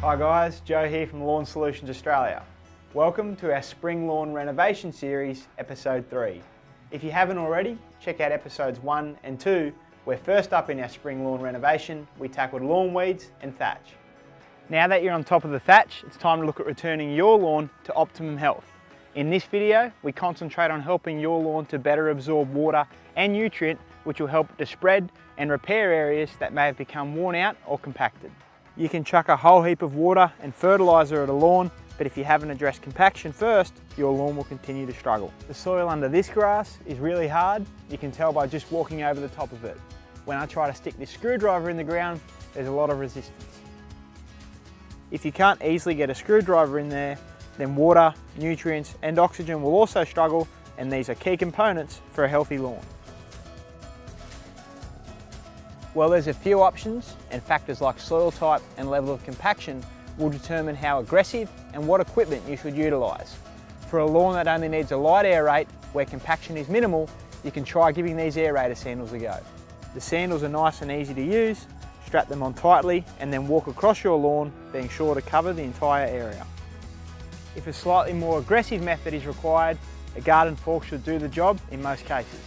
Hi guys, Joe here from Lawn Solutions Australia. Welcome to our Spring Lawn Renovation Series, Episode 3. If you haven't already, check out Episodes 1 and 2, where first up in our Spring Lawn Renovation, we tackled lawn weeds and thatch. Now that you're on top of the thatch, it's time to look at returning your lawn to optimum health. In this video, we concentrate on helping your lawn to better absorb water and nutrient, which will help to spread and repair areas that may have become worn out or compacted. You can chuck a whole heap of water and fertiliser at a lawn, but if you haven't addressed compaction first, your lawn will continue to struggle. The soil under this grass is really hard. You can tell by just walking over the top of it. When I try to stick this screwdriver in the ground, there's a lot of resistance. If you can't easily get a screwdriver in there, then water, nutrients and oxygen will also struggle and these are key components for a healthy lawn. Well, there's a few options and factors like soil type and level of compaction will determine how aggressive and what equipment you should utilise. For a lawn that only needs a light aerate where compaction is minimal, you can try giving these aerator sandals a go. The sandals are nice and easy to use, strap them on tightly and then walk across your lawn, being sure to cover the entire area. If a slightly more aggressive method is required, a garden fork should do the job in most cases.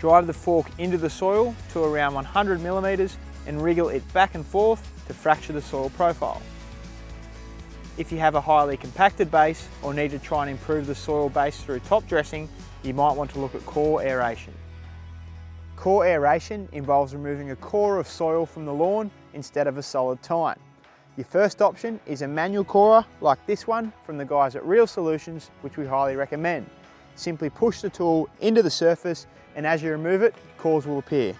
Drive the fork into the soil to around 100 millimeters and wriggle it back and forth to fracture the soil profile. If you have a highly compacted base or need to try and improve the soil base through top dressing, you might want to look at core aeration. Core aeration involves removing a core of soil from the lawn instead of a solid tine. Your first option is a manual corer like this one from the guys at Real Solutions, which we highly recommend. Simply push the tool into the surface and as you remove it, cores will appear.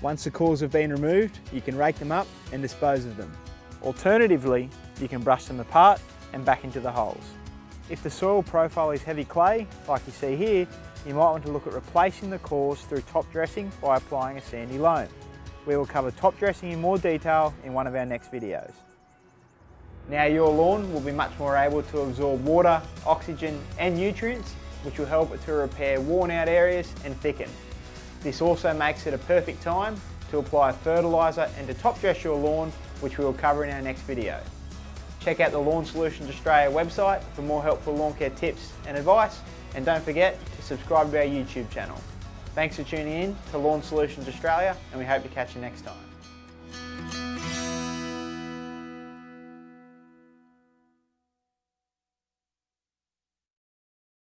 Once the cores have been removed, you can rake them up and dispose of them. Alternatively, you can brush them apart and back into the holes. If the soil profile is heavy clay, like you see here, you might want to look at replacing the cores through top dressing by applying a sandy loam. We will cover top dressing in more detail in one of our next videos. Now your lawn will be much more able to absorb water, oxygen and nutrients which will help it to repair worn out areas and thicken. This also makes it a perfect time to apply fertiliser and to top dress your lawn, which we will cover in our next video. Check out the Lawn Solutions Australia website for more helpful lawn care tips and advice, and don't forget to subscribe to our YouTube channel. Thanks for tuning in to Lawn Solutions Australia, and we hope to catch you next time.